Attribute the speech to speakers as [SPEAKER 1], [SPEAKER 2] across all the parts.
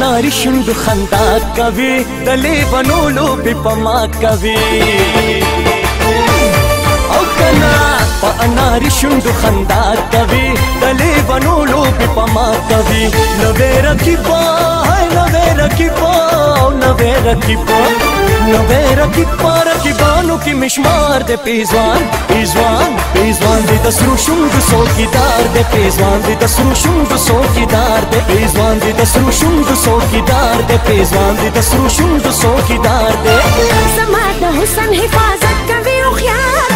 [SPEAKER 1] ناری شوند خندا کوي دلې بنولو په پما کوي او کنا په اناری شوند خندا کوي دلې بنولو په پما کوي نو ورکی په رقیبا نوې رقیبا رقیبانو کې مشمار د پیزوان پیزوان پیزوان د تسرو شوند سوکیدار د پیزوان د تسرو شوند سوکیدار د پیزوان د تسرو شوند سوکیدار د پیزوان د تسرو شوند سوکیدار د
[SPEAKER 2] سما د حسن حفاظت کوي او خیال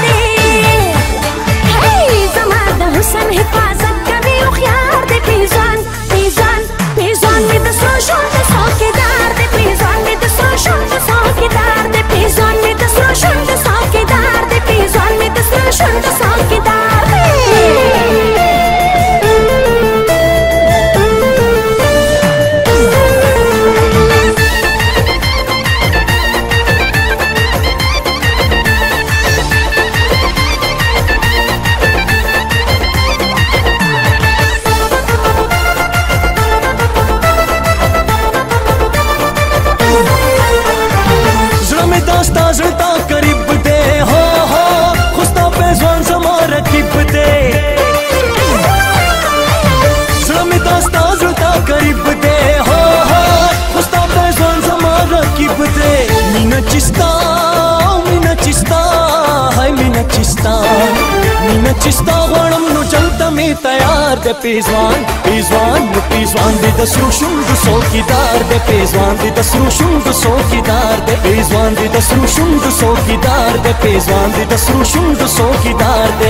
[SPEAKER 1] چستا غړم نو چلته می تیار د پیزوان پیزوان نو پیزوان د دسرو شوند سوکیدار د پیزوان د دسرو شوند سوکیدار د پیزوان د دسرو شوند سوکیدار د پیزوان د دسرو شوند سوکیدار د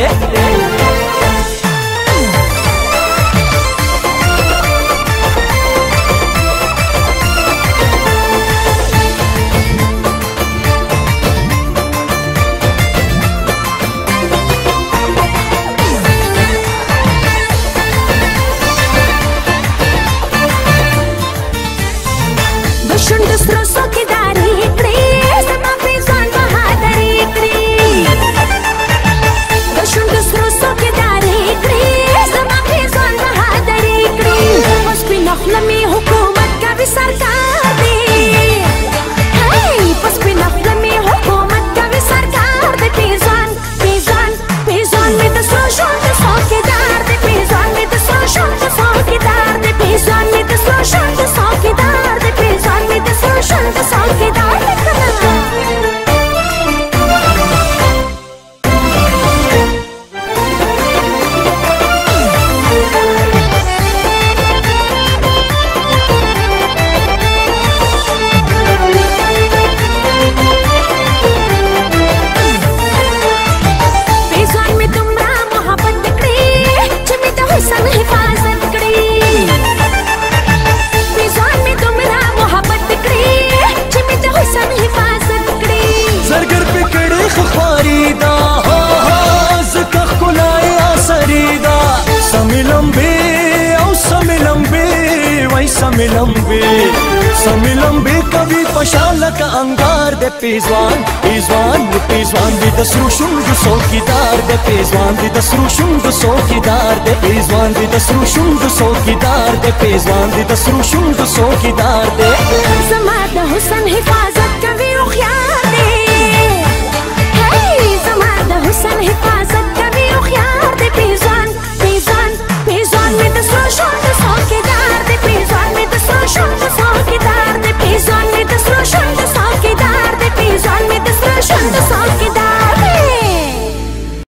[SPEAKER 1] समिलंबे समिलंबे कवि पशालक अंगार दे पेजवान पेजवान पेजवान दे दसरू शुंग सोकीदार दे पेजवान दे दसरू शुंग सोकीदार दे पेजवान दे दसरू शुंग सोकीदार दे पेजवान दे दसरू शुंग सोकीदार
[SPEAKER 2] दे समाद हुसन हिफाजत कवि उखियार